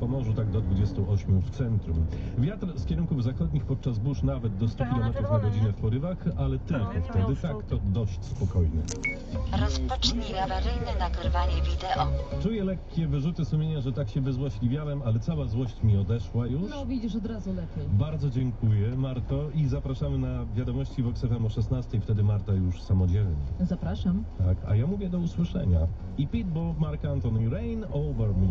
Pomorzu, tak do 28 w centrum. Wiatr z kierunków zachodnich podczas burz nawet do 100 km na godzinę w porywach, ale tylko wtedy, tak to dość spokojny. Rozpocznij awaryjne nagrywanie wideo. Czuję lekkie wyrzuty sumienia, że tak się wyzłośliwiałem, ale cała złość mi odeszła już. No widzisz, od razu lepiej. Bardzo dziękuję, Marto, i zapraszamy na wiadomości w Oksefem o 16, wtedy Marta już samodzielnie. Zapraszam. Tak, a ja mówię do usłyszenia. I Pitbull, Mark Anthony, Rain Over Me.